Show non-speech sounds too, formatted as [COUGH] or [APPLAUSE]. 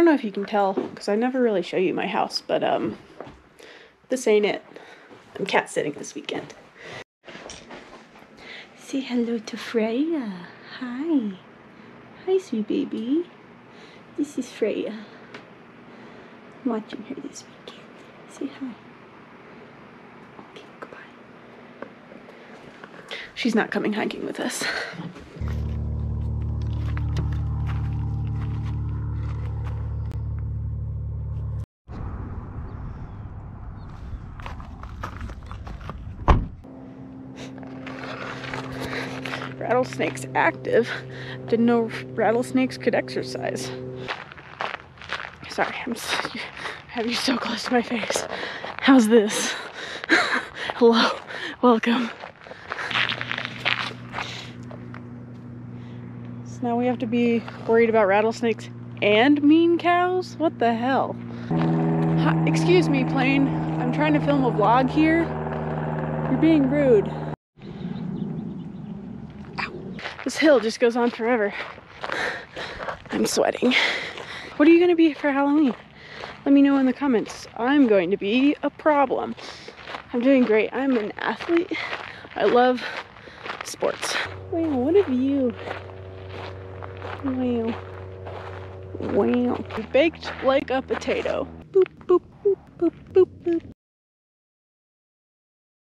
I don't know if you can tell because I never really show you my house, but um, this ain't it. I'm cat sitting this weekend. Say hello to Freya. Hi. Hi, sweet baby. This is Freya. I'm watching her this weekend. Say hi. Okay, goodbye. She's not coming hiking with us. Rattlesnakes active. Didn't know rattlesnakes could exercise. Sorry, I'm have you so close to my face. How's this? [LAUGHS] Hello, welcome. So now we have to be worried about rattlesnakes and mean cows? What the hell? Hi, excuse me, plane. I'm trying to film a vlog here. You're being rude. This hill just goes on forever. I'm sweating. What are you going to be for Halloween? Let me know in the comments. I'm going to be a problem. I'm doing great. I'm an athlete. I love sports. Wow, what a view. Wow. Wow. Baked like a potato. Boop, boop, boop, boop, boop, boop.